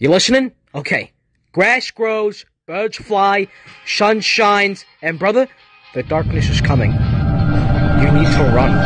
You listening? Okay. Grass grows, birds fly, sun shines, and brother, the darkness is coming. You need to run.